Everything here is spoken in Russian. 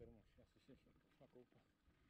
Ну, Goria Rodin. Nossa,